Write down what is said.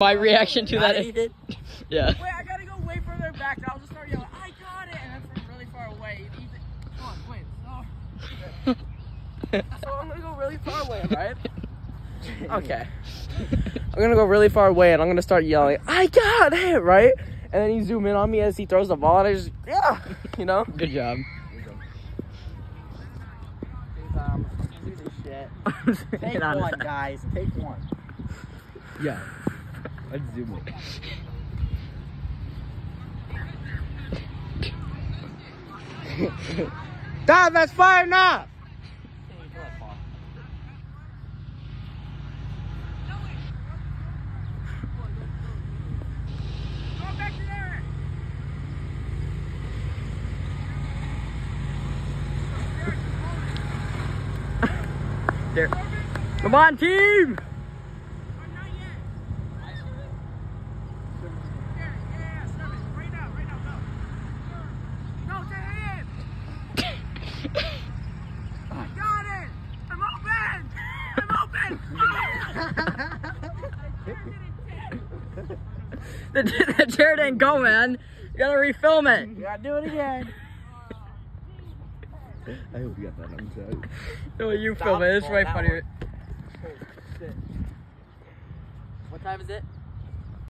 My reaction to that. Yeah. Wait, I gotta go way further back. and I'll just start yelling, I got it! And then from really far away, he's come on, wait, no. so I'm gonna go really far away, right? Okay. I'm gonna go really far away and I'm gonna start yelling, I got it, right? And then you zoom in on me as he throws the ball and I just, yeah, you know? Good job. Um, do this shit. Take one, guys. Take one. Yeah. In. Dad, that's far enough. There. Come on, team! The, the chair didn't go, man. You gotta refilm it. You gotta do it again. I hope you got that on set. No, you film it. It's way oh, That funnier. What time is it?